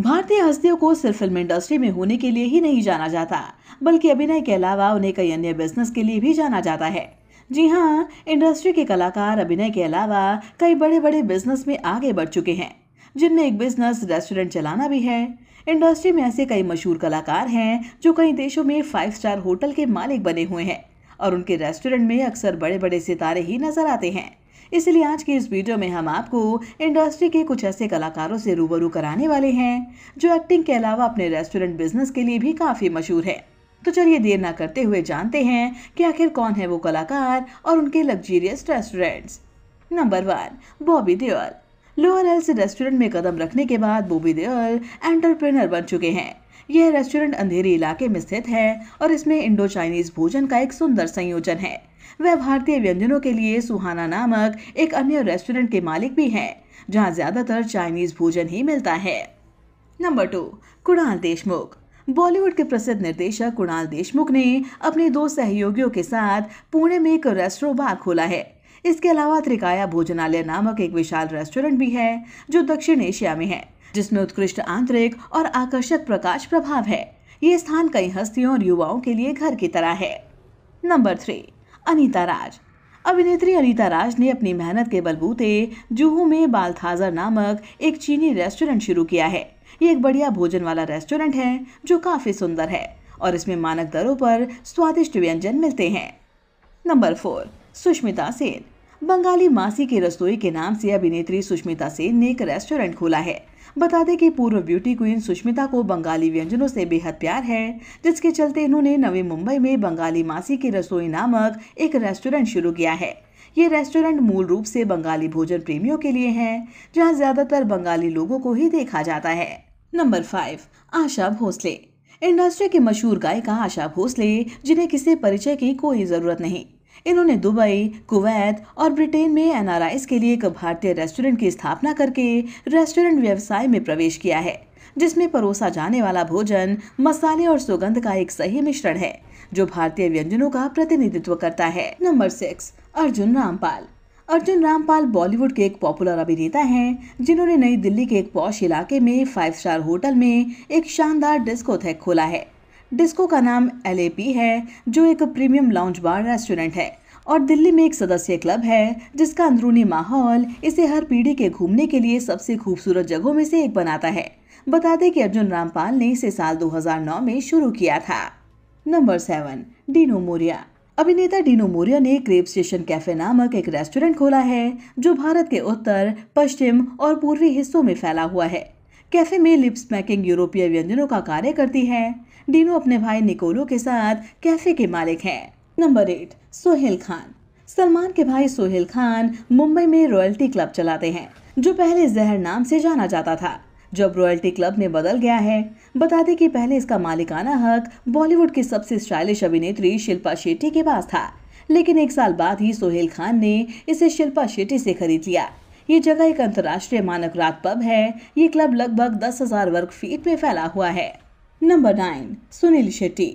भारतीय हस्तियों को सिर्फ़ फ़िल्म इंडस्ट्री में होने के लिए ही नहीं जाना जाता, बल्कि अभिनय के अलावा उन्हें कई अन्य बिज़नेस के लिए भी जाना जाता है। जी हाँ इंडस्ट्री के कलाकार अभिनय के अलावा कई बड़े बड़े बिज़नेस में आगे बढ़ चुके हैं, जिनमें एक बिज़नेस रेस्टोरेंट चलाना भी है। इंडस्ट्री में ऐसे कई मशहूर कलाकार हैं, जो कई देशों में फाइव स्टार होटल के मालिक बने हुए हैं, और उनके रेस्टोरेंट में अक्सर बड़े बड़े सितारे ही नज़र आते हैं। इसलिए आज की इस वीडियो में हम आपको इंडस्ट्री के कुछ ऐसे कलाकारों से रूबरू कराने वाले हैं, जो एक्टिंग के अलावा अपने रेस्टोरेंट बिज़नेस के लिए भी काफ़ी मशहूर है। तो चलिए देर ना करते हुए जानते हैं कि आखिर कौन है वो कलाकार और उनके luxurious restaurants number one Bobby Deol lower एल्स रेस्टोरेंट में कदम रखने के बाद बॉबी देओल एंटरप्रेनर बन चुके हैं। यह रेस्टोरेंट अंधेरी इलाके में स्थित है और इसमें इंडो चाइनीज़ भोजन का एक सुंदर संयोजन है। वह भारतीय व्यंजनों के लिए सुहाना नामक एक अन्य रेस्टोरेंट के मालिक भी हैं, जहाँ ज़्यादातर चाइनीज़ भोजन ही मिलता है। Number two, Kunal Deshmukh. Bollywood के प्रसिद्ध निर्देशक कुणाल देशमुख ने अपने दो सहयोगियों के साथ पुणे में एक रेस्टोरेंट बार खोला है। इसके अलावा त्रिकाया भोजनालय नामक एक विशाल रेस्टोरेंट भी है, जो दक्षिण एशिया में है, जिसमें उत्कृष्ट आंतरिक और आकर्षक प्रकाश प्रभाव है। ये स्थान कई हस्तियों और युवाओं के लिए घर की तरह है। Number three, Anita Raj. अभिनेत्री अनीता राज ने अपनी मेहनत के बलबूते जुहू में बालथाजर नामक एक चीनी रेस्टोरेंट शुरू किया है। ये एक बढ़िया भोजन वाला रेस्टोरेंट है, जो काफ़ी सुंदर है और इसमें मानक दरों पर स्वादिष्ट व्यंजन मिलते हैं। Number four, Sushmita Sen. Bengali मासी की रसोई के नाम से अभिनेत्री सुष्मिता सेन ने एक रेस्टोरेंट खोला है। बता दें कि पूर्व ब्यूटी क्वीन सुष्मिता को बंगाली व्यंजनों से बेहद प्यार है, जिसके चलते इन्होंने नवी मुंबई में बंगाली मासी की रसोई नामक एक रेस्टोरेंट शुरू किया है। ये रेस्टोरेंट मूल रूप से बंगाली भोजन प्रेमियों के लिए है, जहाँ ज़्यादातर बंगाली लोगों को ही देखा जाता है। Number five, Asha Bhosle. Industry की मशहूर गायिका आशा भोसले, जिन्हें किसी परिचय की कोई ज़रूरत नहीं। इन्होंने दुबई, कुवैत और ब्रिटेन में एनआरआईज के लिए एक भारतीय रेस्टोरेंट की स्थापना करके रेस्टोरेंट व्यवसाय में प्रवेश किया है, जिसमें परोसा जाने वाला भोजन, मसाले और सुगंध का एक सही मिश्रण है, जो भारतीय व्यंजनों का प्रतिनिधित्व करता है। Number six, Arjun Rampal. Arjun Rampal Bollywood के एक पॉपुलर अभिनेता हैं, जिन्होंने नई दिल्ली के एक पौष इलाके में फाइव स्टार होटल में एक शानदार डिस्कोथेक खोला है। डिस्को का नाम एल है, जो एक प्रीमियम लाउंज बार रेस्टोरेंट है। और दिल्ली में एक सदस्य क्लब है, जिसका अंदरूनी माहौल इसे हर पीढ़ी के घूमने के लिए सबसे खूबसूरत जगहों में से एक बनाता है। बता दें कि अर्जुन रामपाल ने इसे साल 2009 में शुरू किया था। Number seven, Dino Morea. अभिनेता डीनो मोरिया ने क्रेप स्टेशन कैफ़े नामक एक रेस्टोरेंट खोला है, जो भारत के उत्तर, पश्चिम और पूर्वी हिस्सों में फैला हुआ है। कैफ़े में लिप स्मैकिंग यूरोपीय व्यंजनों का कार्य करती है। डीनो अपने भाई निकोलो के साथ कैफ़े के मालिक हैं। Number eight, Sohail Khan. Salman के भाई सोहेल खान मुंबई में रॉयल्टी क्लब चलाते हैं, जो पहले जहर नाम से जाना जाता था। जब रॉयल्टी क्लब में बदल गया है बता दें कि पहले इसका मालिकाना हक बॉलीवुड की सबसे स्टाइलिश अभिनेत्री शिल्पा शेट्टी के पास था। लेकिन एक साल बाद ही सोहेल खान ने इसे शिल्पा शेट्टी से खरीद लिया। ये जगह एक अंतर्राष्ट्रीय मानक रात पब है। ये क्लब लगभग दस हज़ार वर्ग फीट में फैला हुआ है। नंबर नाइन सुनील शेट्टी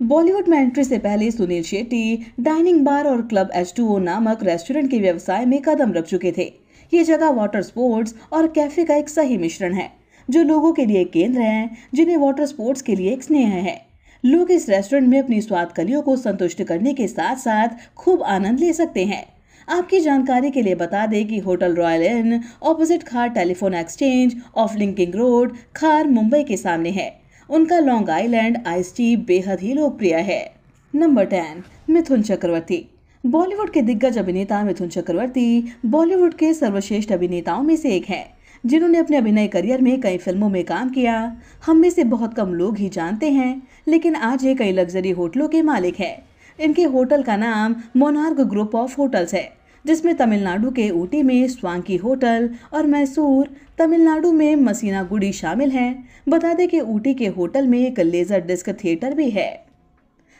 बॉलीवुड में एंट्री से पहले सुनील शेट्टी डाइनिंग बार और क्लब एच नामक रेस्टोरेंट के व्यवसाय में कदम रख चुके थे। ये जगह वाटर स्पोर्ट्स और कैफ़े का एक सही मिश्रण है, जो लोगों के लिए केंद्र है, जिन्हें वाटर स्पोर्ट्स के लिए एक स्नेह है। लोग इस रेस्टोरेंट में अपनी स्वाद कलियों को संतुष्ट करने के साथ साथ खूब आनंद ले सकते हैं। आपकी जानकारी के लिए बता दें कि Hotel Royal Inn opposite Khar telephone exchange off Linking Road Khar Mumbai के सामने है। उनका लॉन्ग आइलैंड आइस टी बेहद ही लोकप्रिय है। Number ten, Mithun Chakraborty. Bollywood के दिग्गज अभिनेता मिथुन चक्रवर्ती बॉलीवुड के सर्वश्रेष्ठ अभिनेताओं में से एक है, जिन्होंने अपने अभिनय करियर में कई फ़िल्मों में काम किया। हम में से बहुत कम लोग ही जानते हैं, लेकिन आज ये कई लग्जरी होटलों के मालिक है। इनके होटल का नाम मोनार्ग ग्रुप ऑफ़ होटल्स है। जिसमें तमिलनाडु के ऊटी में स्वांकी होटल और मैसूर, तमिलनाडु में मसीना गुड़ी शामिल हैं। बता दें कि ऊटी के होटल में एक लेजर डिस्क थिएटर भी है।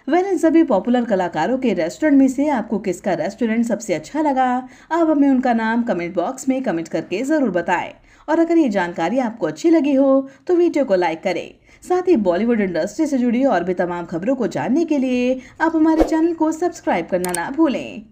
वेल इन सभी पॉपुलर कलाकारों के रेस्टोरेंट में से आपको किसका रेस्टोरेंट सबसे अच्छा लगा, आप हमें उनका नाम कमेंट बॉक्स में कमेंट करके ज़रूर बताएँ। और अगर ये जानकारी आपको अच्छी लगी हो तो वीडियो को लाइक करें। साथ ही बॉलीवुड इंडस्ट्री से जुड़ी और भी तमाम खबरों को जानने के लिए आप हमारे चैनल को सब्सक्राइब करना ना भूलें।